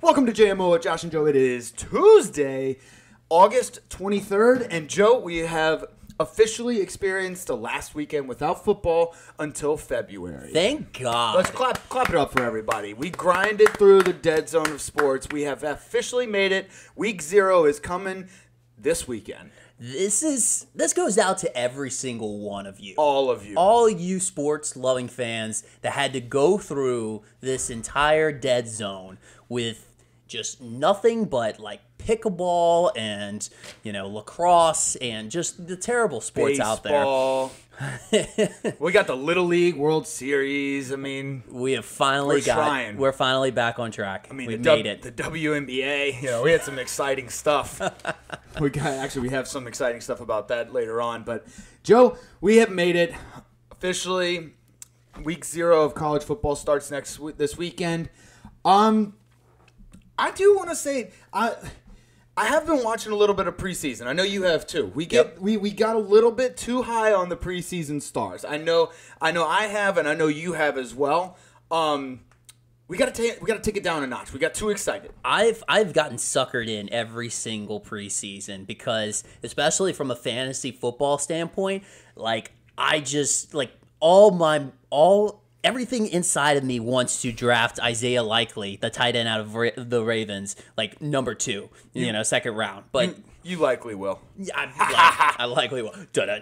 Welcome to JMO with Josh and Joe. It is Tuesday, August 23rd. And Joe, we have officially experienced the last weekend without football until February. Thank God. Let's clap, clap it up for everybody. We grinded through the dead zone of sports. We have officially made it. Week zero is coming this weekend. This is this goes out to every single one of you. All of you. All you sports loving fans that had to go through this entire dead zone with just nothing but like pickleball and you know lacrosse and just the terrible sports out there. Baseball. we got the Little League World Series. I mean, We have finally We're got trying. we're finally back on track. I mean, we made W- it. the WNBA. You know, we had some exciting stuff. we got actually we have some exciting stuff about that later on. But Joe, we have made it officially. Week zero of college football starts next this weekend. Um, I do want to say I. I have been watching a little bit of preseason. I know you have too. We get Yep. we, we got a little bit too high on the preseason stars. I know I know I have and I know you have as well. Um we gotta take we gotta take it down a notch. We got too excited. I've I've gotten suckered in every single preseason because especially from a fantasy football standpoint, like I just like all my all everything inside of me wants to draft Isaiah Likely, the tight end out of Ra- the Ravens, like number 2, you know, second round. But You likely will. yeah, I, like, I likely will. Da-da.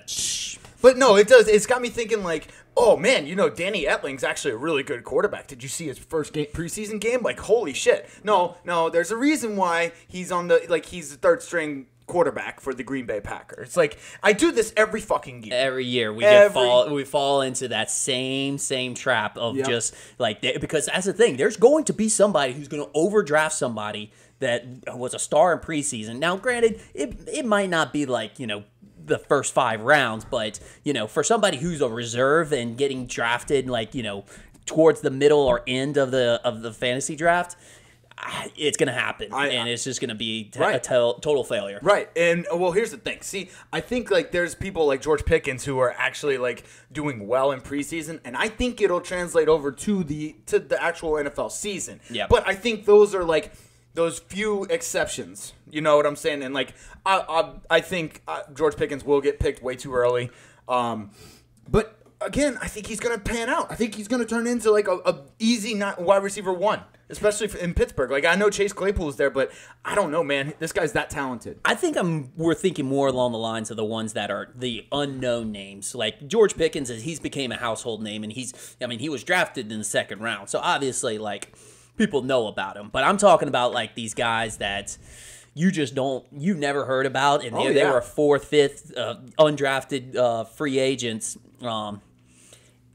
But no, it does. It's got me thinking like, oh man, you know, Danny Etling's actually a really good quarterback. Did you see his first game, preseason game? Like, holy shit. No, no, there's a reason why he's on the like he's the third string quarterback for the Green Bay Packers. It's like I do this every fucking year. every year we Every- get fall we fall into that same same trap of Yep. just like they- because that's the thing there's going to be somebody who's going to overdraft somebody that was a star in preseason now granted it, it might not be like you know the first five rounds but you know for somebody who's a reserve and getting drafted like you know towards the middle or end of the of the fantasy draft it's going to happen I- and it's just going to be t- Right. a total failure Right. And uh, well, here's the thing. See, I think like there's people like George Pickens who are actually like doing well in preseason, and I think it'll translate over to the to the actual NFL season. Yeah. But I think those are like those few exceptions. You know what I'm saying? And like I I, I think uh, George Pickens will get picked way too early. Um, but again, I think he's gonna pan out. I think he's gonna turn into like a, a easy not wide receiver one. Especially in Pittsburgh, like I know Chase Claypool is there, but I don't know, man. This guy's that talented. I think I'm we're thinking more along the lines of the ones that are the unknown names. Like George Pickens is he's became a household name and he's I mean he was drafted in the second round. So obviously like people know about him. But I'm talking about like these guys that you just don't you've never heard about and Oh, they, they yeah. were fourth, fifth uh, undrafted uh, free agents. Um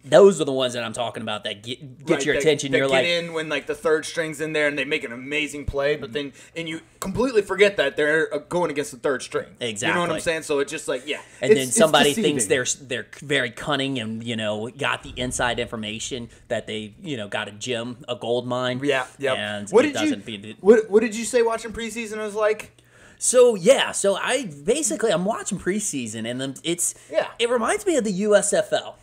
those are the ones that I'm talking about that get get Right, your attention. that You're get like, in when like the third string's in there and they make an amazing play, but then and you completely forget that they're going against the third string. Exactly. You know what I'm saying? So it's just like yeah, and then somebody thinks they're they're very cunning and you know got the inside information that they you know got a gem a gold mine yeah, yeah. and what it did you be what, what did you say watching preseason was like? so yeah so i basically i'm watching preseason and then it's Yeah. it reminds me of the usfl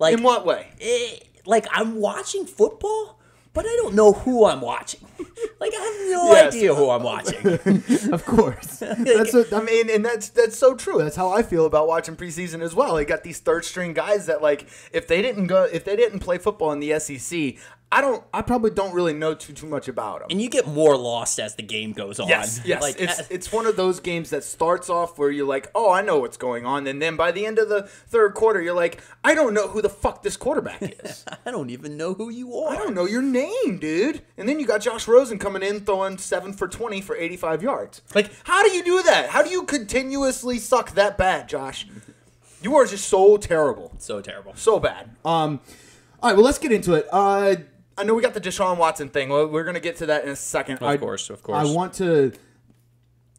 like In what way? it, like i'm watching football but i don't know who i'm watching like i have no Yes. idea who i'm watching Of course. that's what, I mean, and that's that's so true. That's how I feel about watching preseason as well. They got these third string guys that like if they didn't go if they didn't play football in the SEC, I don't I probably don't really know too too much about them. and you get more lost as the game goes on Yes, yes. like it's it's one of those games that starts off where you're like, oh, I know what's going on, and then by the end of the third quarter, you're like, I don't know who the fuck this quarterback is. i don't even know who you are I don't know your name, dude. And then you got Josh Rosen coming in throwing seven for twenty for eighty five yards. Like, how do you do that? How do you continuously suck that bad, Josh? You are just so terrible, so terrible so bad. Um, all right, well, let's get into it. Uh, I know we got the Deshaun Watson thing. Well, We're gonna get to that in a second. Of I- course, of course. I want to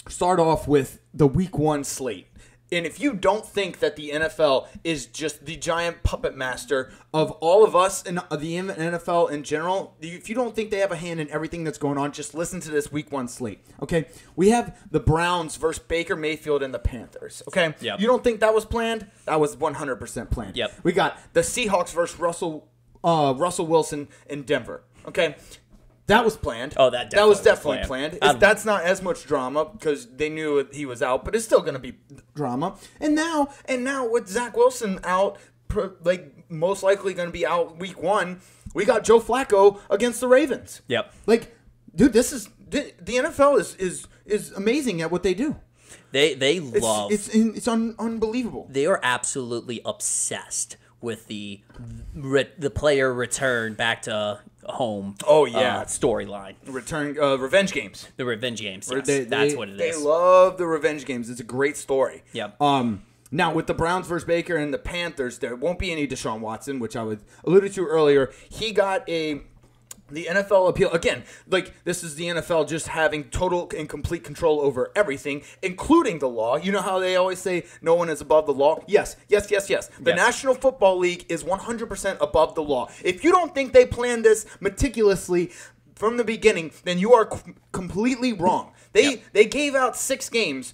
start off with the week one slate. And if you don't think that the NFL is just the giant puppet master of all of us and the NFL in general, if you don't think they have a hand in everything that's going on, just listen to this week one slate. Okay, we have the Browns versus Baker Mayfield and the Panthers. Okay, Yep. you don't think that was planned? That was 100% planned. Yep. We got the Seahawks versus Russell uh, Russell Wilson in Denver. Okay. That was planned. Oh, that that was definitely was planned. planned. That's not as much drama because they knew he was out, but it's still going to be drama. And now, and now with Zach Wilson out, like most likely going to be out week one, we got Joe Flacco against the Ravens. Yep. Like, dude, this is the, NFL is is is amazing at what they do. They they It's love it's it's un, unbelievable. they are absolutely obsessed with the re, the player return back to home. Oh, yeah. uh, storyline. Return uh, revenge games. The revenge games. Yes, They- that's they- what it they is. love the revenge games. It's a great story. Yep. Um. Now with the Browns versus Baker and the Panthers, there won't be any Deshaun Watson, which I was alluded to earlier. He got a the NFL appeal again. Like this is the NFL just having total and complete control over everything, including the law. You know how they always say no one is above the law. Yes, yes, yes, yes. The Yes. National Football League is 100% above the law. If you don't think they planned this meticulously from the beginning, then you are c- completely wrong. They Yep. they gave out six games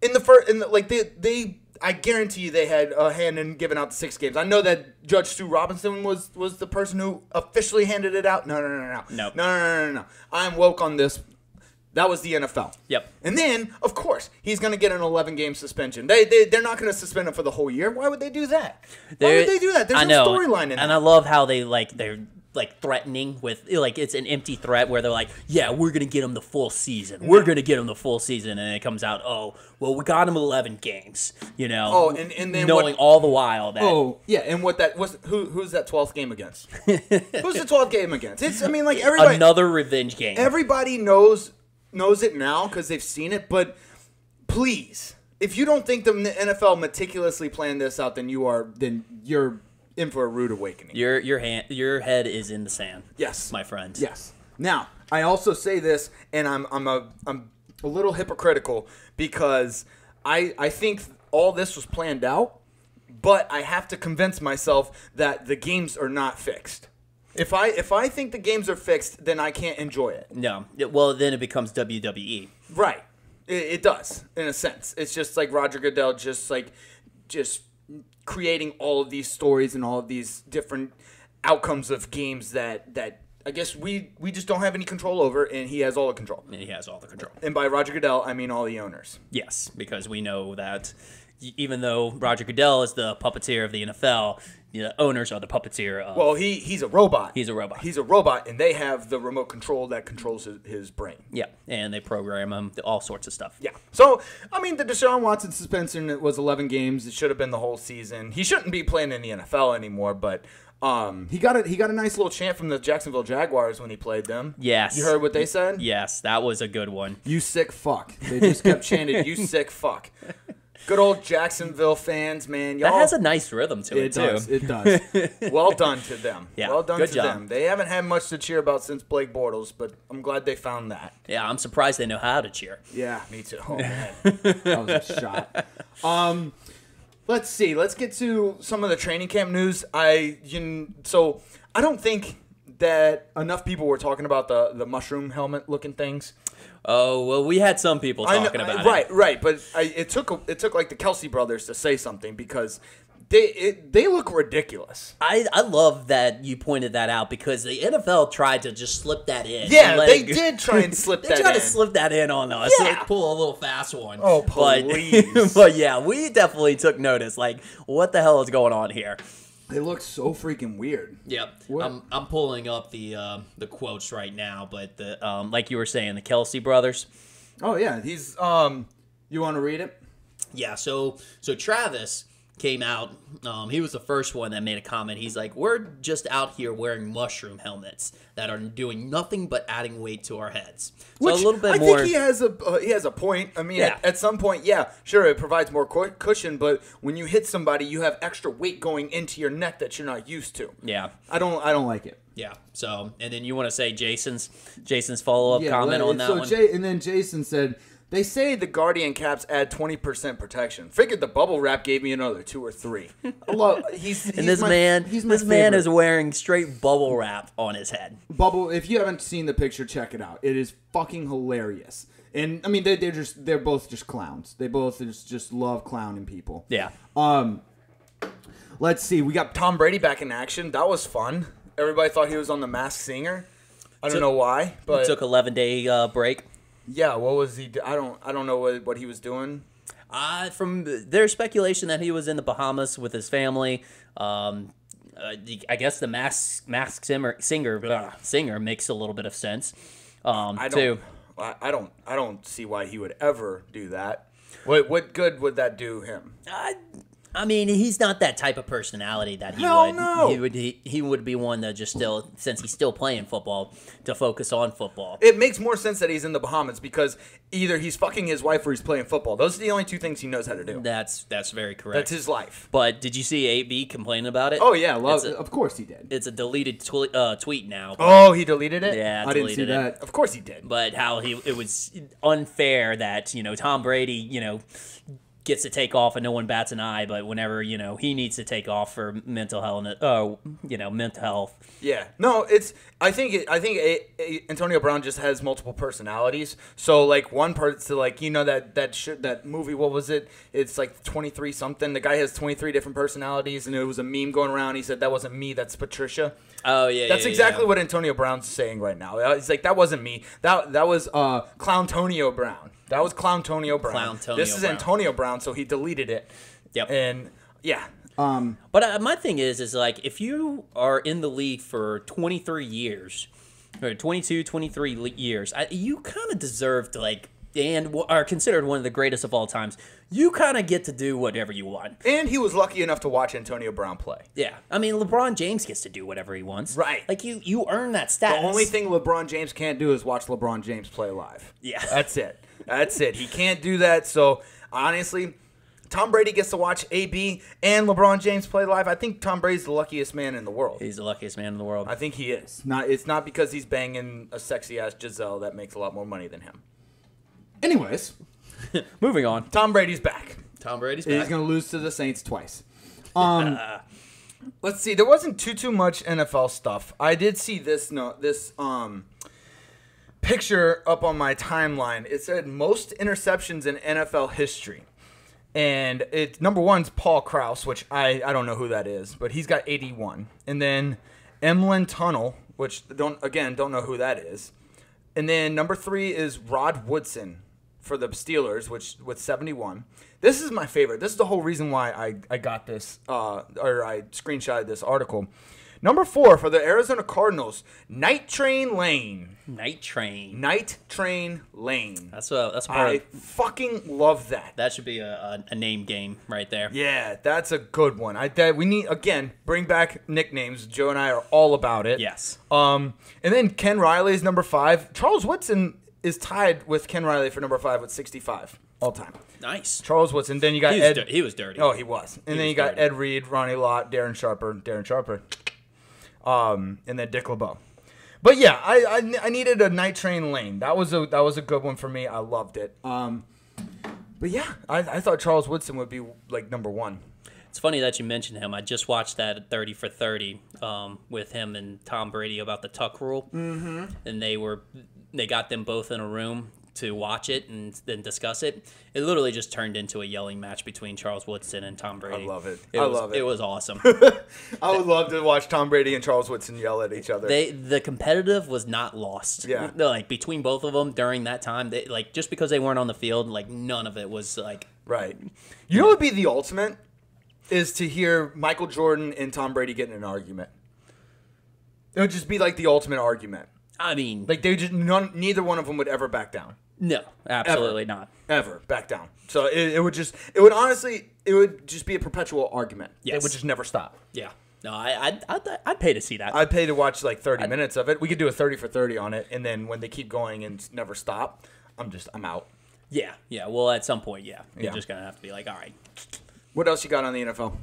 in the first in the, like they they I guarantee you they had a hand in giving out the six games. I know that Judge Stu Robinson was was the person who officially handed it out. No, no, no, no, no, No. no, no, no, no, no. I'm woke on this. That was the NFL. Yep. And then, of course, he's going to get an 11 game suspension. They, they they're not going to suspend him for the whole year. Why would they do that? Why would they do that? There's I no know, storyline in that. and that. I love how they like they're like threatening with like it's an empty threat where they're like, yeah, we're gonna get him the full season. We're gonna get him the full season, and it comes out, oh, well, we got him eleven games. You know. Oh, and- and then knowing what- all the while that Oh yeah, and what that was? Who who's that 12th game against? who's the 12th game against? It's I mean like everybody another revenge game. everybody knows knows it now because they've seen it. But please, if you don't think the NFL meticulously planned this out, then you are then you're in for a rude awakening. your your hand your head is in the sand. Yes. my friend. Yes. Now, I also say this, and I'm I'm a I'm a little hypocritical because I I think all this was planned out, but I have to convince myself that the games are not fixed. If I if I think the games are fixed, then I can't enjoy it. No. Well, then it becomes. WWE. Right. It, it does in a sense. It's just like Roger Goodell, just like just creating all of these stories and all of these different outcomes of games that that I guess we we just don't have any control over, and he has all the control. And he has all the control. And by Roger Goodell, I mean all the owners. Yes, because we know that even though Roger Goodell is the puppeteer of the NFL, the owners are the puppeteer of. Well, he he's a robot. He's a robot. He's a robot, and they have the remote control that controls his, his brain. yeah, and they program him all sorts of stuff. Yeah. So, I mean, the Deshaun Watson suspension was 11 games. It should have been the whole season. He shouldn't be playing in the NFL anymore, but um, he got a he got a nice little chant from the Jacksonville Jaguars when he played them. Yes. You heard what they said? Yes, that was a good one. You sick fuck. They just kept chanting, "You sick fuck." Good old Jacksonville fans, man. Y'all That has a nice rhythm to it, it too. does. It does. well done to them. Yeah, Well done to job. them. They haven't had much to cheer about since Blake Bortles, but I'm glad they found that. Yeah, I'm surprised they know how to cheer. Yeah, me too. Oh man, that was a shot. Um, let's see. Let's get to some of the training camp news. I you, so I don't think that enough people were talking about the the mushroom helmet looking things. Oh well, we had some people I know- talking about right, it. right. Right, but I, it took it took like the Kelce brothers to say something because they it, they look ridiculous. I, I love that you pointed that out because the NFL tried to just slip that in. Yeah, they it did try and slip that in. They that tried in. to slip that in on us, Yeah. like pull a little fast one. Oh, But- please. but yeah, we definitely took notice. Like, what the hell is going on here? They look so freaking weird. Yep, What? I'm I'm pulling up the um, the quotes right now, but the um, like you were saying, the Kelce brothers. Oh yeah, he's um. You want to read it? Yeah, so so Travis came out. Um, he was the first one that made a comment. He's like, "We're just out here wearing mushroom helmets that are doing nothing but adding weight to our heads." So a little bit I more. think he has a uh, he has a point. I mean, Yeah. at, at some point, yeah, sure, it provides more cu- cushion, but when you hit somebody, you have extra weight going into your neck that you're not used to. yeah, I don't I don't like it. yeah. So and then you want to say Jason's Jason's follow up comment let- on that so one. Jay, and then Jason said. They say the Guardian caps add twenty percent protection. Figured the bubble wrap gave me another two or three. I love he's, he's and this my- man, he's this man favorite. is wearing straight bubble wrap on his head. Bubble. If you haven't seen the picture, check it out. It is fucking hilarious. And I mean, they, they're just they're both just clowns. They both just just love clowning people. Yeah, Um, let's see. We got Tom Brady back in action. That was fun. Everybody thought he was on the Masked Singer. I don't Took- know why, but Took 11 day uh, break. Yeah, what was he? do- I don't. I don't know what what he was doing. Uh, from there's speculation that he was in the Bahamas with his family. Um, uh, I guess the mask mask singer singer blah, singer makes a little bit of sense. Um, I too. don't. I, I don't. I don't see why he would ever do that. What what good would that do him? I, I mean, he's not that type of personality that he Hell would. no. He would. He, he would be one that just still, since he's still playing football, to focus on football. It makes more sense that he's in the Bahamas because either he's fucking his wife or he's playing football. Those are the only two things he knows how to do. That's that's very correct. That's his life. But did you see AB complaining about it? Oh yeah, love. A, of course he did. it's a deleted twe- uh, tweet now. Oh, he deleted it. Yeah, I didn't see deleted it. that. Of course he did. but how he it was unfair that you know Tom Brady you know gets to take off and no one bats an eye, but whenever you know he needs to take off for mental health, uh, you know mental health. Yeah, no, it's. I think. It, I think a, a, Antonio Brown just has multiple personalities. So like one part to like you know that that sh- that movie. What was it? It's like twenty three something. The guy has twenty three different personalities, and it was a meme going around. He said that wasn't me. That's Patricia. Oh yeah, That's yeah, exactly yeah. what Antonio Brown's saying right now. He's like, that wasn't me. That that was uh Clowntonio Brown. That was Clown Clowntonio Brown. Clowntonio this is Brown. Antonio Brown, so he deleted it. Yep. And yeah, But uh, my thing is, is like if you are in the league for 23 years, or 22, 23 le- years, I, you kind of deserve to like, and w- are considered one of the greatest of all times. You kind of get to do whatever you want. and he was lucky enough to watch Antonio Brown play. Yeah, I mean LeBron James gets to do whatever he wants. Right. Like you, you earn that status. The only thing LeBron James can't do is watch LeBron James play live. Yeah. That's it. That's it. He can't do that. So honestly, Tom Brady gets to watch AB and LeBron James play live. I think Tom Brady's the luckiest man in the world. He's the luckiest man in the world. I think he is. Not it's not because he's banging a sexy ass Gisele that makes a lot more money than him. Anyways, Moving on. Tom Brady's back. Tom Brady's back. he's going to lose to the Saints twice. Um, Let's see. There wasn't too too much NFL stuff. I did see this no this um picture up on my timeline. It said most interceptions in NFL history. And it number one's Paul Krause, which I, I don't know who that is, but he's got 81. And then Emlen Tunnell, which don't again don't know who that is. And then number three is Rod Woodson for the Steelers, which with 71. This is my favorite. This is the whole reason why I, I got this, uh, or I screenshotted this article. Number four for the Arizona Cardinals, Night Train Lane. Night Train. Night Train Lane. That's a that's part. I of, fucking love that. that should be a, a, a name game right there. Yeah, that's a good one. I that we need again bring back nicknames. Joe and I are all about it. Yes. Um, and then Ken Riley is number five. Charles Woodson is tied with Ken Riley for number five with 65 all time. Nice. Charles Woodson. Then you got He Ed. dir- he was dirty. oh, he was. And then was you got dirty. Ed Reed, Ronnie Lott, Darren Sharper, Darren Sharper, um, and then Dick LeBeau. But yeah, I, I, I needed a night train lane. That was a that was a good one for me. I loved it. Um, but yeah, I, I thought Charles Woodson would be like number one. It's funny that you mentioned him. I just watched that 30 for 30 um, with him and Tom Brady about the tuck rule. Mm-hmm. And they were they got them both in a room to watch it and then discuss it. It literally just turned into a yelling match between Charles Woodson and Tom Brady. I love it. It I was, love it. It was awesome. I would love to watch Tom Brady and Charles Woodson yell at each other. they the competitive was not lost. Yeah. Like between both of them during that time, they like just because they weren't on the field, like none of it was like right. You know what would be the ultimate is to hear Michael Jordan and Tom Brady get in an argument. It would just be like the ultimate argument. I mean, Like they just none, neither one of them would ever back down. No, absolutely not. Ever back down. So it, it would just it would honestly it would just be a perpetual argument. Yes. It would just never stop. Yeah. No, I I'd, I'd, I'd pay to see that. I'd pay to watch like 30 minutes of it. We could do a 30 for 30 on it and then when they keep going and never stop, I'm just I'm out. Yeah, yeah. Well, at some point, yeah, you're Yeah. just gonna have to be like, all right. What else you got on the NFL?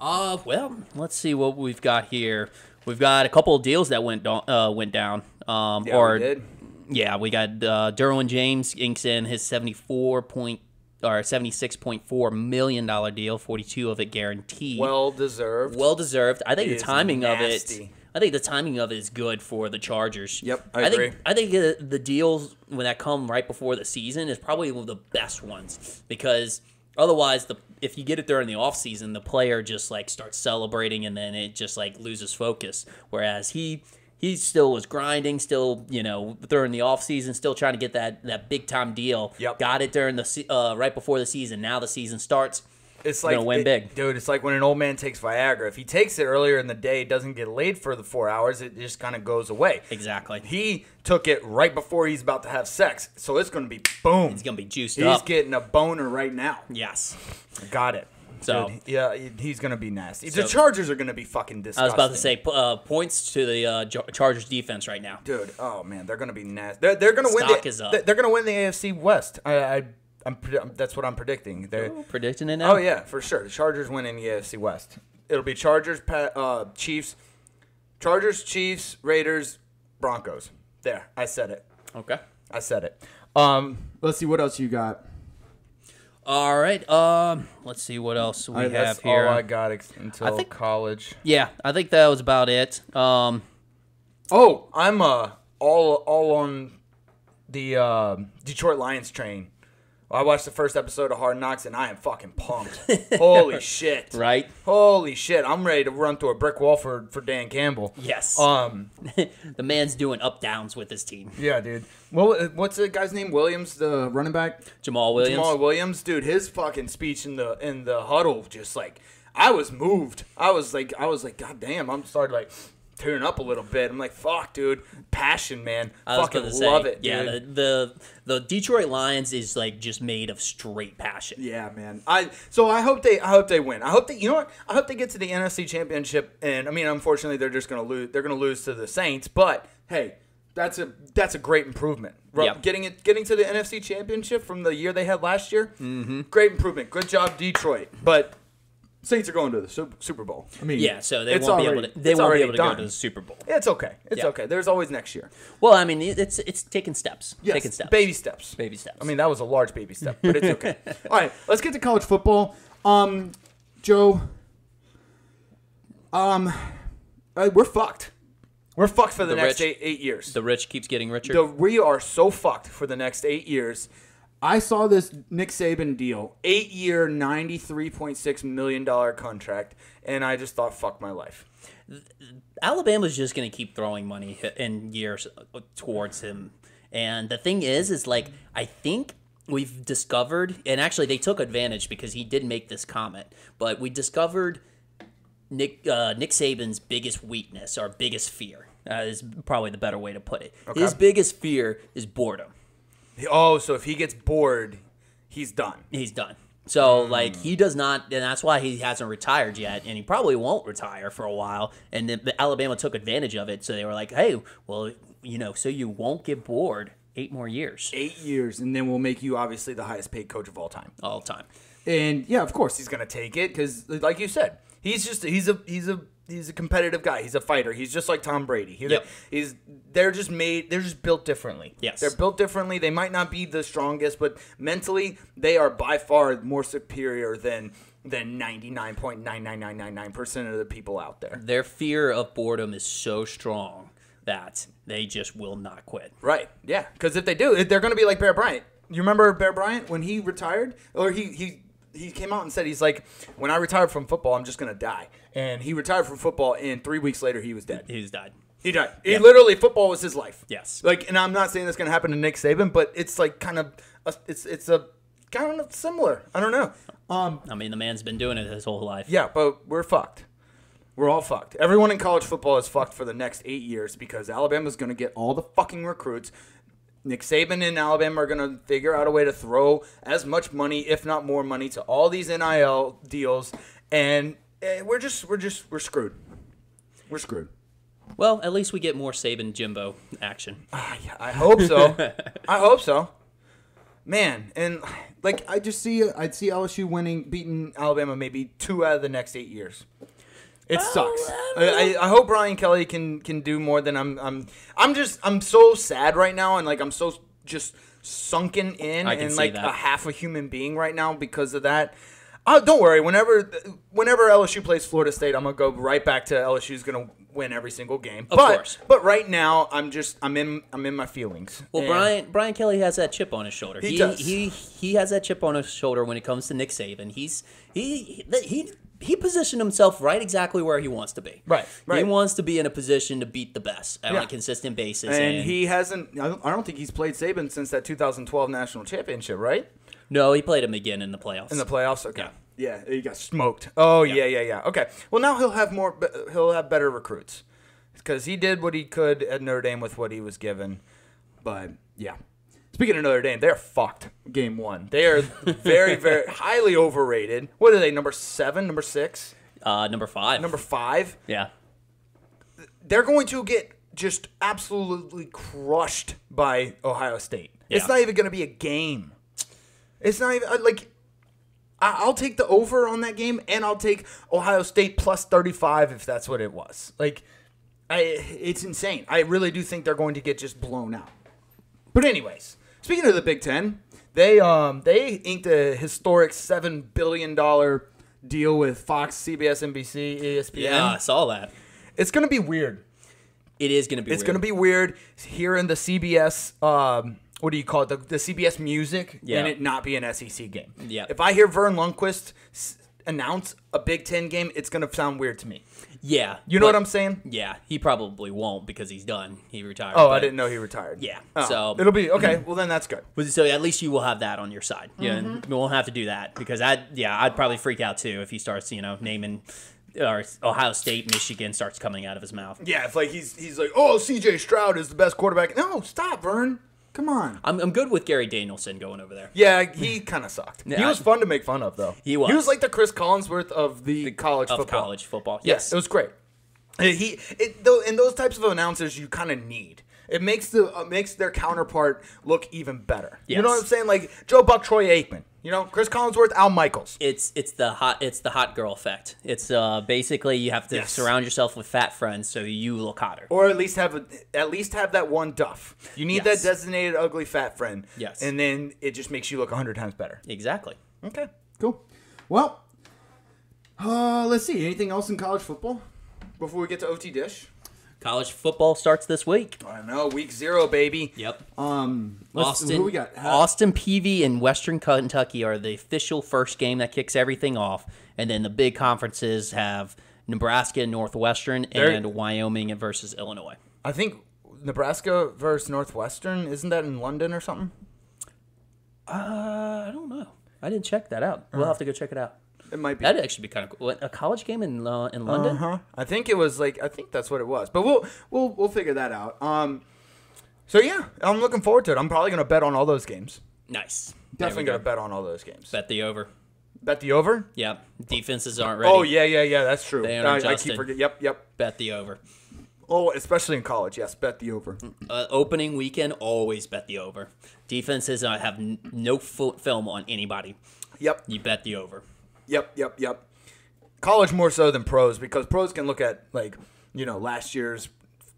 Uh, well, let's see what we've got here. We've got a couple of deals that went down. Uh, went down. Um, Yeah, or. Yeah, we got uh, Derwin James inks in his seventy-four point or seventy-six point four million dollar deal, forty-two of it guaranteed. Well deserved. well deserved. I think It the timing of it. I think the timing of it is good for the Chargers. Yep, I think, agree. I think the, the deals when that come right before the season is probably one of the best ones because otherwise, the if you get it during the off season, the player just like starts celebrating and then it just like loses focus. Whereas he he still was grinding, still you know during the offseason, still trying to get that that big time deal. Yep. Got it during the uh, right before the season. Now the season starts. It's like win it- big. dude. It's like when an old man takes Viagra. If he takes it earlier in the day, doesn't get laid for the four hours, it just kind of goes away. Exactly. He took it right before he's about to have sex, so it's going to be boom. He's gonna be juiced He's up. getting a boner right now. yes. Got it. So- Dude, yeah, he's going to be nasty. So- the Chargers are going to be fucking I was about to say uh, points to the uh, Chargers defense right now. dude. Oh man, they're going to be nasty. They're, they're going to win. Stock the, is up. They're going to win the AFC West. I, I I'm, pre- that's what I'm predicting. They're, Predicting it now. Oh yeah, for sure. The Chargers win in the AFC West. It'll be Chargers, uh, Chiefs, Chargers, Chiefs, Raiders, Broncos. There, I said it. Okay. I said it. Um, Let's see what else you got. All right. Um. Let's see what else we I- that's have here. all I got ex- until think- college. yeah, I think that was about it. Um. Oh, I'm uh all all on the uh, Detroit Lions train. I watched the first episode of Hard Knocks and I am fucking pumped. Holy shit! Right. Holy shit! I'm ready to run through a brick wall for for Dan Campbell. Yes. Um. the man's doing up downs with his team. Yeah, dude. Well, what's the guy's name? Williams, the running back. Jamaal Williams. Jamaal Williams, dude. His fucking speech in the in the huddle, just like I was moved. I was like, I was like, God damn! I'm started like tearing up a little bit. I'm like, fuck, dude. Passion, man. I fucking gonna say, love it, yeah, dude. the, the the Detroit Lions is like just made of straight passion. Yeah, man. I so I hope they I hope they win. I hope they you know what? I hope they get to the NFC Championship and I mean unfortunately they're just going to lose they're going to lose to the Saints, but hey, that's a that's a great improvement. Yep. Getting it getting to the NFC Championship from the year they had last year. Mm-hmm. Great improvement. Good job Detroit. But Saints are going to the Super Bowl. I mean, Yeah, so they won't be able to. They won't be able to done. go to the Super Bowl. It's okay. It's Yeah. okay. There's always next year. Well, I mean, it's it's taking steps. Yes, Taking steps. Baby steps. Baby steps. I mean, that was a large baby step, but it's okay. All right, let's get to college football. Um, Joe, Um, uh, we're fucked. We're fucked for the, The next rich- eight, eight years. the rich keeps getting richer. The, we are so fucked for the next eight years. I saw this Nick Saban deal. Eight year, ninety three point six million dollar contract, and I just thought, fuck my life. Alabama's just going to keep throwing money in years uh, towards him. And the thing is, is like, I think we've discovered, and actually they took advantage because he did make this comment, but we discovered Nick uh, Nick Saban's biggest weakness or biggest fear uh, is probably the better way to put it. His biggest fear is boredom. Oh, so if he gets bored, he's done. He's done. So like he does not, and that's why he hasn't retired yet, and he probably won't retire for a while. And then the Alabama took advantage of it, so they were like, "Hey, well, you know, so you won't get bored eight more years Eight years, and then we'll make you obviously the highest paid coach of all time. all time." And yeah, of course he's gonna take it because, like you said, he's just he's a he's a he's a competitive guy. He's a fighter. He's just like Tom Brady. He, Yep. He's they're just made they're just built differently. Yes. they're built differently. They might not be the strongest, but mentally they are by far more superior than than ninety nine point nine nine nine nine nine percent of the people out there. Their fear of boredom is so strong that they just will not quit. Right. Yeah. Because if they do, they're going to be like Bear Bryant. You remember Bear Bryant when he retired, or he he he came out and said he's like, when I retire from football, I'm just going to die. And he retired from football, and three weeks later, he was dead. He He's died. He died. He literally football was his life. Yes. Like, and I'm not saying that's going to happen to Nick Saban, but it's like kind of a, it's it's a kind of similar. I don't know. Um. I mean, the man's been doing it his whole life. Yeah, but we're fucked. We're all fucked. Everyone in college football is fucked for the next eight years because Alabama's going to get all the fucking recruits. Nick Saban and Alabama are going to figure out a way to throw as much money, if not more money, to all these NIL deals, and we're just we're just we're screwed. We're screwed. Well, at least we get more Saban Jimbo action. Ah, yeah, I hope so. I hope so. Man, and like I just see I'd see LSU winning, beating. Alabama maybe two out of the next eight years. It sucks. I I, I, I hope Brian Kelly can can do more than I'm. I'm. I'm just. I'm so sad right now, and like I'm so just sunken in I can and see like that. a half a human being right now because of that. Oh, don't worry. Whenever whenever LSU plays Florida State, I'm gonna go right back to LSU's gonna win every single game. Of but, course. But right now, I'm just. I'm in. I'm in my feelings. Well, And- Brian Brian Kelly has that chip on his shoulder. He he, does. he he has that chip on his shoulder when it comes to Nick Saban. He's he he, he he positioned himself right exactly where he wants to be. Right, right. He wants to be in a position to beat the best on Yeah. a consistent basis. And he hasn't. I don't, I don't think he's played Saban since that 2012 national championship, right? No, he played him again in the playoffs. In the playoffs. Okay. Yeah. Yeah, he got smoked. Oh yeah, yeah, yeah. Okay. Well, now he'll have more. He'll have better recruits because he did what he could at Notre Dame with what he was given. But yeah. Speaking of Notre Dame, they're fucked. Game one, they are very, very highly overrated. What are they? Number seven, number six, uh, number five. number five. yeah. they're going to get just absolutely crushed by Ohio State. It's not even going to be a game. It's not even uh, like I- I'll take the over on that game, and I'll take Ohio State plus thirty five if that's what it was. Like, I it's insane. I really do think they're going to get just blown out. But anyways, speaking of the Big Ten, they um they inked a historic seven billion dollar deal with Fox, CBS, NBC, ESPN. Yeah, I saw that. It's gonna be weird. It is going to be. It's weird. going to be weird here in the CBS, um, what do you call it, the, the CBS music, Yeah. and it not be an SEC game. Yeah. If I hear Verne Lundquist s- announce a Big Ten game, it's going to sound weird to me. Yeah. You know but- what I'm saying? Yeah, he probably won't because he's done. He retired. Oh, I didn't know he retired. Yeah, Oh, so- it'll be okay. Well, then that's good. So at least you will have that on your side. Yeah, Mm-hmm. we won't have to do that because I, yeah, I'd probably freak out too if he starts, you know, naming or Ohio State, Michigan starts coming out of his mouth. Yeah, if like he's he's like, oh, C.J. Stroud is the best quarterback. No, stop, Vern. Come on. I'm, I'm good with Gary Danielson going over there. Yeah, he kind of sucked. he was I- fun to make fun of, though. He was. He was like the Chris Collinsworth of the, college Of football. college football. Yes, it was great. He it, though, and those types of announcers you kind of need. It makes the uh, makes their counterpart look even better. You know what I'm saying? Like Joe Buck, Troy Aikman. You know, Chris Collinsworth, Al Michaels. It's it's the hot it's the hot girl effect. It's uh basically you have to Yes. surround yourself with fat friends so you look hotter. Or at least have a, at least have that one duff. You need Yes. that designated ugly fat friend. Yes. And then it just makes you look hundred times better. Exactly. Okay. Cool. Well, uh, let's see. Anything else in college football? Before we get to OT dish. College football starts this week. I know week zero, baby. Yep. Um, Austin, who we got? Uh, Austin Peavy and Western Kentucky are the official first game that kicks everything off, and then the big conferences have Nebraska and Northwestern They're- and Wyoming versus Illinois. I think Nebraska versus Northwestern isn't that in London or something? Uh, I don't know. I didn't check that out. We'll have to go check it out. It might be. That'd actually be kind of cool. What, A college game in uh, in London? Uh-huh. I think it was like I think that's what it was. But we'll we'll we'll figure that out. Um so yeah, I'm looking forward to it. I'm probably gonna bet on all those games. Nice. Definitely gonna go. bet on all those games. Bet, the over. Bet the over? Yep. Defenses aren't ready. Oh yeah, yeah, yeah, that's true. They aren't I, I keep forgetting. Yep, yep. Bet the over. Oh, especially in college. Yes, bet the over. Uh, opening weekend, always bet the over. Defenses uh, have n- no film on anybody. Yep, You bet the over. Yep, yep, yep. College more so than pros because pros can look at like you know last year's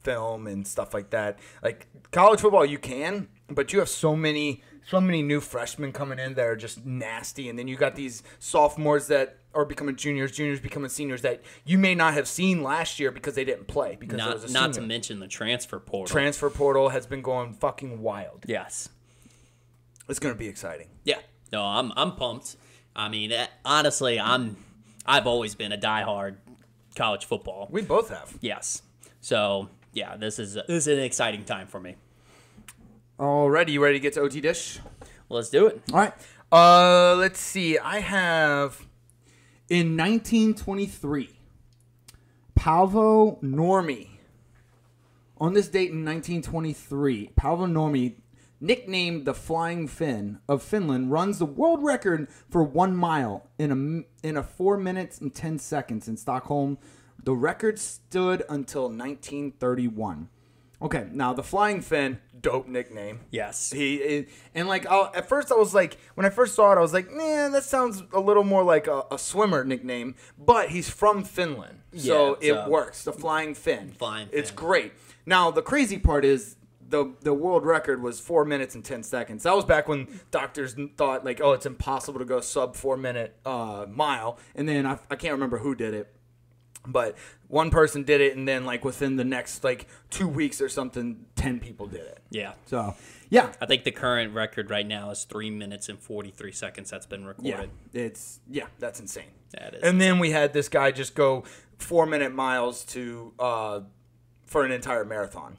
film and stuff like that. Like college football, you can, but you have so many so many new freshmen coming in that are just nasty, and then you got these sophomores that are becoming juniors, juniors becoming seniors that you may not have seen last year because they didn't play because it was Not not to mention the transfer portal. transfer portal has been going fucking wild. yes. It's gonna be exciting. Yeah. No, I'm I'm pumped. I mean, eh, honestly, I'm I've always been a diehard college football. We both have. Yes. So yeah, this is this is an exciting time for me. Alrighty, you ready to get to OT dish? Let's do it. all right. Uh, let's see. I have In 1923, Palvo Normie. On this date in 1923, Paavo Nurmi, nicknamed the Flying Finn of Finland, runs the world record for one mile in a in a four minutes and ten seconds in Stockholm. The record stood until 1931. Okay, now the Flying Finn, dope nickname. Yes. He it, and like I'll, at first I was like when I first saw it I was like man that sounds a little more like a, a swimmer nickname but he's from Finland so Yeah, it works the flying Finn. Flying it's Finn. great now the crazy part is the the world record was four minutes and ten seconds that was back when doctors thought like oh it's impossible to go sub four minute uh, mile and then I, I can't remember who did it But one person did it, and then like within the next like two weeks or something, ten people did it. Yeah. So yeah, I think the current record right now is three minutes and 43 seconds that's been recorded. Yeah, it's yeah, that's insane. That is And then we had this guy just go four minute miles to uh, for an entire marathon.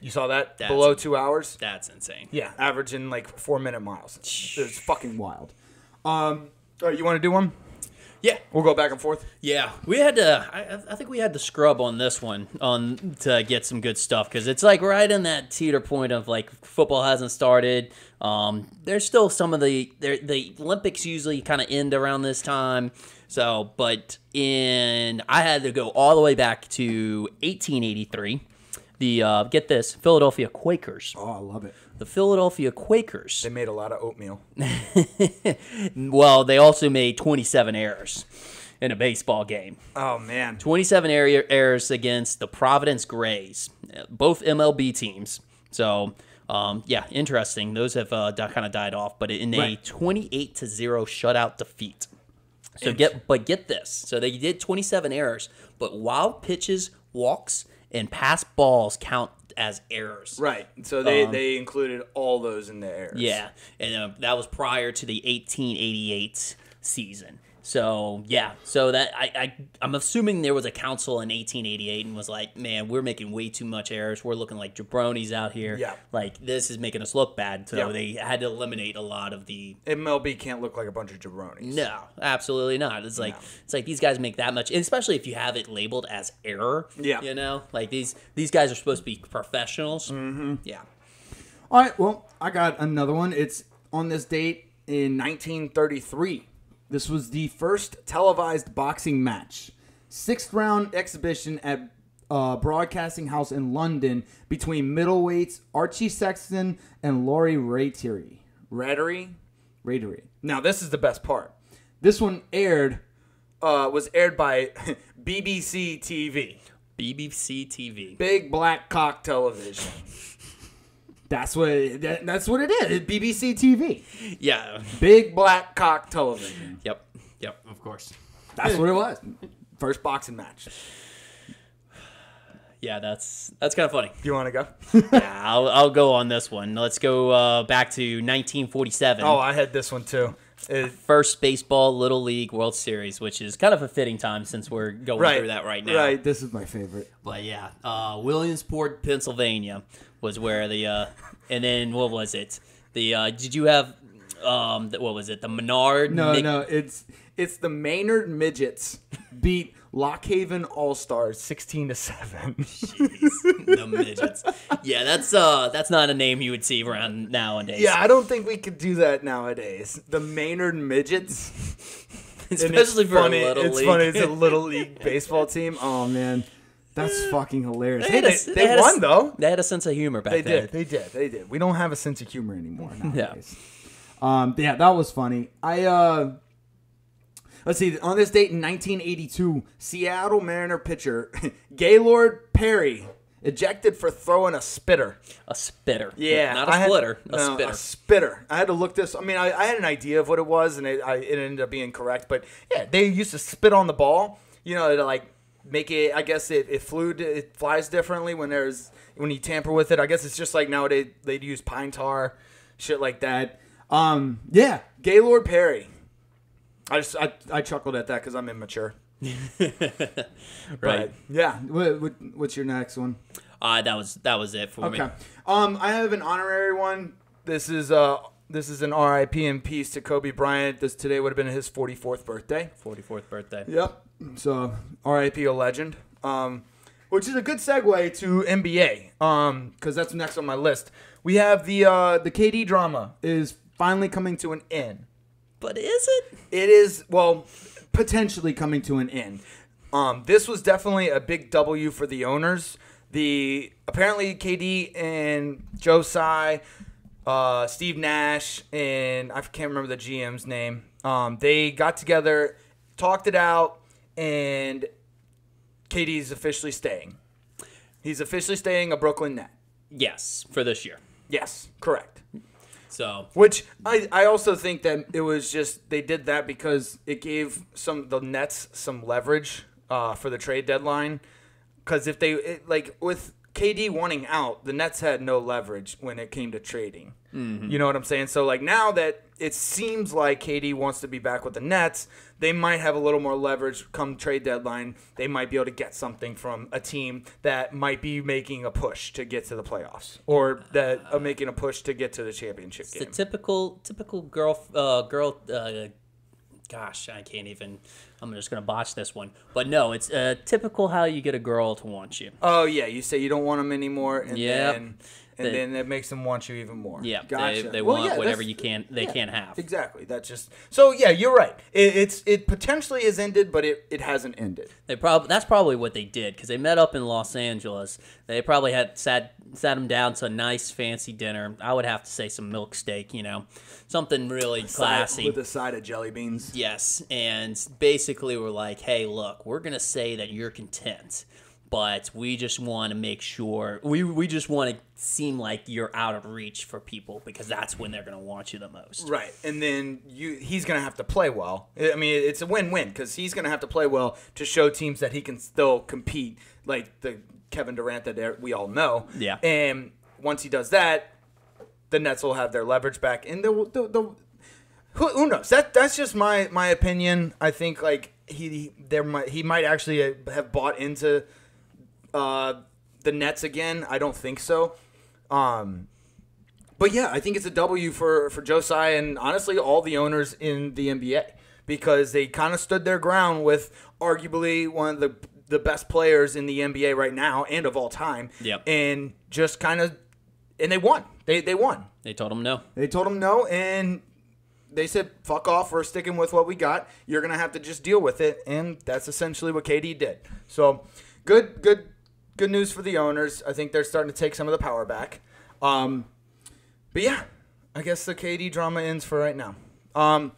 You saw that That's- below two hours. That's insane. Yeah, averaging like four minute miles. It's fucking wild. Um, all right, you want to do one? Yeah. We'll go back and forth. Yeah, we had to. I, I think we had to scrub on this one on to get some good stuff because it's like right in that teeter point of like football hasn't started. Um, there's still some of the the Olympics usually kind of end around this time. So, but in I had to go all the way back to 1883. The uh, get this Philadelphia Quakers. Oh, I love it. The Philadelphia Quakers. They made a lot of oatmeal. Well, they also made 27 errors in a baseball game. Oh man, 27 area errors against the Providence Grays, both MLB teams. So, um, yeah, interesting. Those have uh, kind of died off, but in a 28 to zero shutout defeat. So get, but get this. So they did 27 errors, but wild pitches, walks, and pass balls count as errors. right. So they they included all those in the errors. Um, Yeah, and uh, that was prior to the 1888 season. So yeah, so that I, I I'm assuming there was a council in 1888 and was like, man, we're making way too much errors. We're looking like jabronis out here. Yeah. like this is making us look bad. So Yeah. they had to eliminate a lot of the. MLB can't look like a bunch of jabronis. No, absolutely not. It's like No. it's like these guys make that much, and especially if you have it labeled as error. Yeah. you know, like these these guys are supposed to be professionals. Mm-hmm. Yeah. All right, well, I got another one. It's on this date. In 1933, This was the first televised boxing match, sixth round exhibition at uh, Broadcasting House in London between middleweights Archie Sexton and Laurie Raiteri. Rhetoric. Raiteri. Now this is the best part. This one aired. Uh, was aired by BBC TV, BBC TV. Big Black Cock Television. That's what it, that, that's what it is. It's BBC TV. Yeah. Big Black Cock Television. Yep. Yep. Of course. That's what it was. First boxing match. Yeah, that's that's kind of funny. Do you want to go? yeah, I'll, I'll go on this one. Let's go uh, back to 1947. Oh, I had this one too. It- First baseball Little League World Series, which is kind of a fitting time since we're going right. through that right now. Right. This is my favorite. But yeah, uh, Williamsport, Pennsylvania was where the uh, and then what was it? The uh, did you have um the- what was it? The Menard. No, no, it's It's the Maynard Midgets beat Lock Haven All Stars 16 to 7. the midgets. Yeah, that's uh that's not a name you would see around nowadays. yeah, I don't think we could do that nowadays. The Maynard Midgets. And especially for funny. a little it's league. funny. It's a little league baseball team. oh man, that's fucking hilarious. They Hey, a- they- they a won, s- though. They had a sense of humor back then. They then. did. They did. They did. We don't have a sense of humor anymore. nowadays. Um, yeah, that was funny. I uh, let's see. On this date in 1982, Seattle Mariner pitcher Gaylord Perry ejected for throwing a spitter. A spitter. Yeah, Not a I had- splitter. a no, spitter. A spitter. I had to look this. I mean, I, I had an idea of what it was, and it, I, it ended up being correct. But yeah, they used to spit on the ball. You know, like make it. I guess it, it flew. It flies differently when there's when you tamper with it. I guess it's just like nowadays they'd use pine tar, shit like that. Um, yeah, Gaylord Perry. I just I, I chuckled at that because I'm immature. right. But, yeah. what, what, what's your next one? Uh, that was that was it for me. Okay. Um, I have an honorary one. This is uh, this is an R.I.P. and peace to Kobe Bryant. This today would have been his 44th birthday. 44th birthday. Yep. So R.I.P. a legend. Um, which is a good segue to NBA. Um, because that's next on my list. We have the uh the KD drama is finally coming to an end. But is it? It is well potentially coming to an end. Um, this was definitely a big W for the owners. The apparently KD and Joe Tsai, uh, Steve Nash, and I can't remember the GM's name. Um, they got together, talked it out, and KD's officially staying. He's officially staying a Brooklyn Net. Yes, for this year. Yes, correct. So Which I, I also think that it was just they did that because it gave some the Nets some leverage uh, for the trade deadline. Because if they it, like with KD wanting out, the Nets had no leverage when it came to trading. You know what I'm saying? So like now that it seems like KD wants to be back with the Nets, they might have a little more leverage come trade deadline. They might be able to get something from a team that might be making a push to get to the playoffs or that are making a push to get to the championship The game. typical typical girl uh, girl. Uh, gosh, I can't even. I'm just gonna botch this one. But no, it's uh, typical how you get a girl to want you. Oh yeah, you say you don't want them anymore, and Yep. then and The- then it makes them want you even more. Yeah, gotcha. they, they Well, want yeah, whatever you can they yeah, can't have. Exactly. That's just so. Yeah, you're right. It, it's it potentially has ended, but it, it hasn't ended. They probably that's probably what they did because they met up in Los Angeles. They probably had sat sat him down to a nice fancy dinner. I would have to say some milk steak, you know, something really classy. with a side of jelly beans. Yes, and basically we're like, hey, look, we're gonna say that you're content, but we just want to make sure we we just want to seem like you're out of reach for people because that's when they're gonna want you the most. Right, and then you he's gonna have to play well. I mean, it's a win-win because he's gonna have to play well to show teams that he can still compete, like the Kevin Durant that we all know. Yeah. And once he does that, the Nets will have their leverage back, and the the, the who, who knows? That that's just my my opinion. I think like he there might he might actually have bought into uh, the Nets again. I don't think so. Um, but yeah, I think it's a W for for Joe Tsai and honestly all the owners in the NBA because they kind of stood their ground with arguably one of the the best players in the NBA right now and of all time. Yep. And just kind of and they won. They they won. They told him no. They told him no and they said fuck off, we're sticking with what we got. You're going to have to just deal with it and that's essentially what KD did. So, good good good news for the owners. I think they're starting to take some of the power back. Um but yeah, I guess the KD drama ends for right now. Um,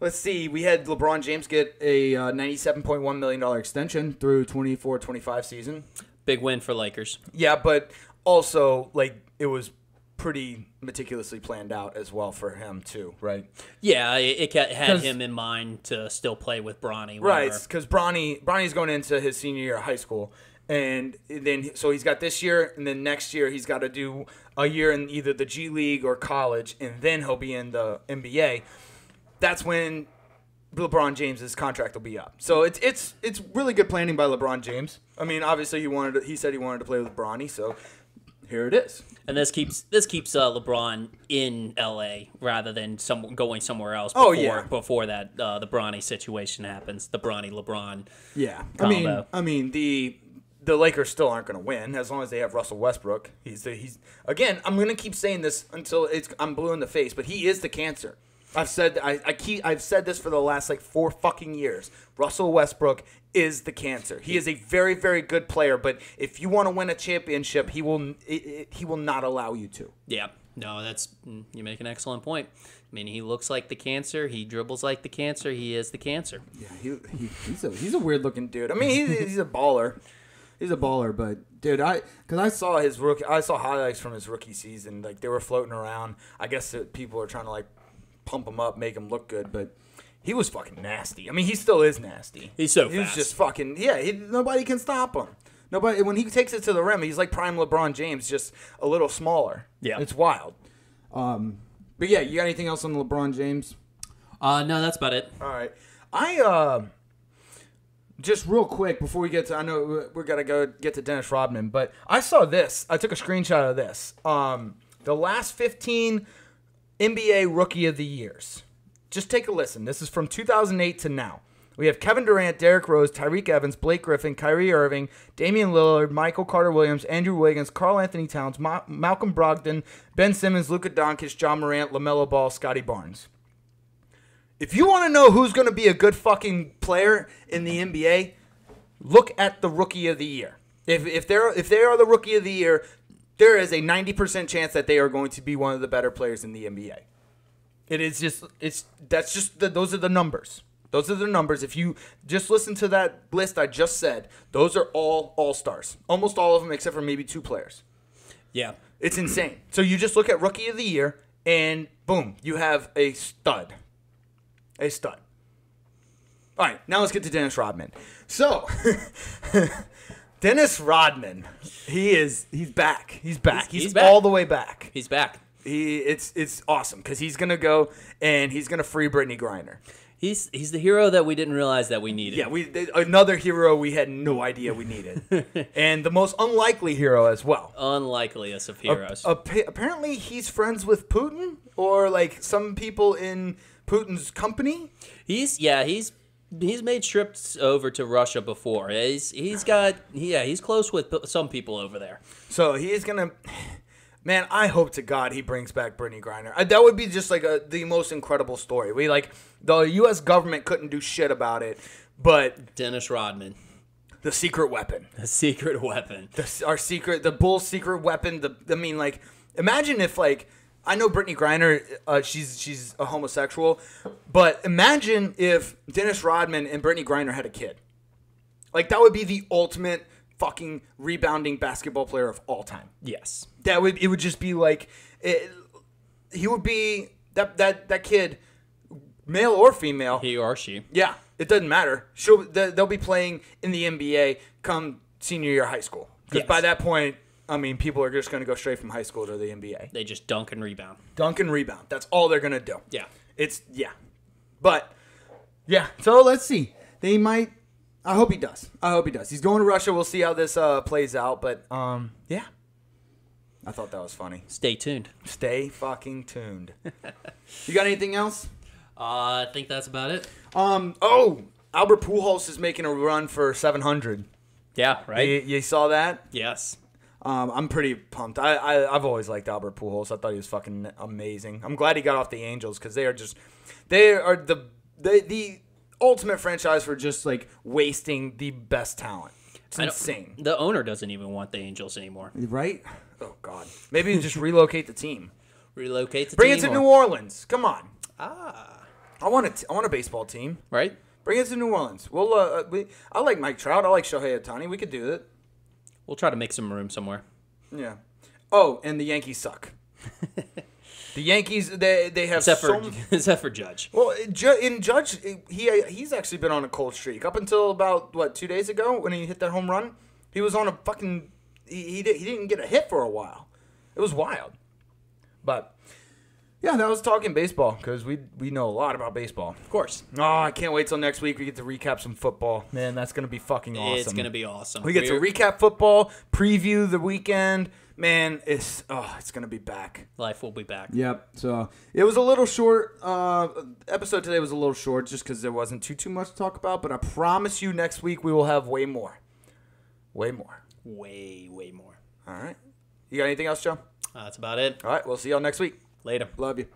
let's see. We had LeBron James get a uh, $97.1 million extension through 24-25 season. Big win for Lakers. Yeah, but also, like, it was pretty meticulously planned out as well for him, too, right? Yeah, it, it had him in mind to still play with Bronny. Right, because Bronny Bronny's going into his senior year of high school, and then so he's got this year, and then next year he's got to do a year in either the G League or college, and then he'll be in the NBA. That's when LeBron James's contract will be up. So it's it's it's really good planning by LeBron James. I mean, obviously he wanted to, he said he wanted to play with Bronny, so here it is. And this keeps this keeps uh, LeBron in LA rather than some going somewhere else. Oh, Before, yeah. before that uh, the Bronny situation happens, the Bronny LeBron. Yeah, I mean. I mean the the Lakers still aren't going to win as long as they have Russell Westbrook. He's the, he's again. I'm going to keep saying this until it's I'm blue in the face, but he is the cancer. I've said I, I keep I've said this for the last like four fucking years. Russell Westbrook is the cancer. He is a very very good player, but if you want to win a championship, he will it, it, he will not allow you to. Yeah, no, that's mm, you make an excellent point. I mean, he looks like the cancer. He dribbles like the cancer. He is the cancer. Yeah, he, he he's a he's a weird looking dude. I mean, he's, he's a baller. He's a baller, but dude, I because I saw his rookie, I saw highlights from his rookie season. Like they were floating around. I guess that people are trying to like pump him up, make him look good, but he was fucking nasty. I mean, he still is nasty. He's so He was fast. just fucking yeah. He, nobody can stop him. Nobody when he takes it to the rim, he's like prime LeBron James, just a little smaller. Yeah. it's wild. Um, but yeah, you got anything else on LeBron James? Uh, no, that's about it. All right. I uh, just real quick before we get to I know we- we're gonna go get to Dennis Rodman, but I saw this. I took a screenshot of this. Um, the last 15 NBA Rookie of the Years. Just take a listen. This is from 2008 to now. We have Kevin Durant, Derrick Rose, Tyreke Evans, Blake Griffin, Kyrie Irving, Damian Lillard, Michael Carter Williams, Andrew Wiggins, Karl-Anthony Towns, Ma- Malcolm Brogdon, Ben Simmons, Luka Doncic, Ja Morant, LaMelo Ball, Scottie Barnes. If you want to know who's going to be a good fucking player in the NBA, look at the rookie of the year. If if they're if they are the rookie of the year, there is a 90% chance that they are going to be one of the better players in the NBA. It is just it's that's just the, those are the numbers. Those are the numbers. If you just listen to that list I just said, those are all all-stars. Almost all of them except for maybe two players. Yeah, It's insane. So you just look at rookie of the year, and boom, you have a stud, a stud. All right, now let's get to Dennis Rodman. So, Dennis Rodman, he is he's back. He's back. He's, he's back. all the way back. He's back. He it's it's awesome because he's gonna go and he's gonna free Brittney Griner. He's he's the hero that we didn't realize that we needed. Yeah, we another hero we had no idea we needed, and the most unlikely hero as well. Unlikeliest of heroes. Appa- apparently, he's friends with Putin or like some people in Putin's company. He's yeah, he's he's made trips over to Russia before. He's he's got yeah, he's close with some people over there. So he is gonna. Man, I hope to God he brings back Brittney Griner. That would be just like a, the most incredible story. We like the U.S. government couldn't do shit about it, but Dennis Rodman, the secret weapon, the secret weapon. the, our secret, the bull's secret weapon. The I mean, like, imagine if like I know Brittney Griner, uh, she's she's a homosexual, but imagine if Dennis Rodman and Brittney Griner had a kid. Like that would be the ultimate fucking rebounding basketball player of all time. Yes. that would it would just be like it, he would be that that that kid male or female He or she. yeah it doesn't matter she'll they- they'll be playing in the nba come senior year of high school because Yes. by that point i mean people are just going to go straight from high school to the nba They just dunk and rebound. dunk and rebound that's all they're going to do Yeah. it's yeah but yeah so let's see they might i hope he does i hope he does he's going to russia we'll see how this uh, plays out but um yeah i thought that was funny Stay tuned. Stay fucking tuned. you got anything else? Uh, I think that's about it. Um. Oh, Albert Pujols is making a run for 700. Yeah, right? You, you saw that? yes. Um, I'm pretty pumped. I, I I've always liked Albert Pujols. I thought he was fucking amazing. I'm glad he got off the Angels because they are just they are the the the ultimate franchise for just like wasting the best talent. It's insane, The owner doesn't even want the Angels anymore. right? Oh God. Maybe just relocate the team. Relocate the Bring it to or- New Orleans. Come on. Ah. I want a t- I want a baseball team. Right? Bring it to New Orleans. Well, uh, we, I like Mike Trout. I like Shohei Ohtani. We could do it. We'll try to make some room somewhere. Yeah. Oh, and the Yankees suck. the Yankees, they they have Except so for except for Judge. well, in Judge, he he's actually been on a cold streak up until about what two days ago when he hit that home run. He was on a fucking he he, did, he didn't get a hit for a while. It was wild. But yeah, that was talking baseball because we we know a lot about baseball. Of course. Oh, I can't wait till next week. We get to recap some football. Man, that's gonna be fucking awesome. It's gonna be awesome. We get to We're- recap football, preview the weekend. Man, it's oh, it's gonna be back. Life will be back. Yep. So It was a little short. Uh, episode today was a little short just because there wasn't too too much to talk about. But I promise you, next week we will have way more, way more. Way, way more. All right. You got anything else, Joe? Uh, that's about it. All right. We'll see y'all next week. Later. Love you.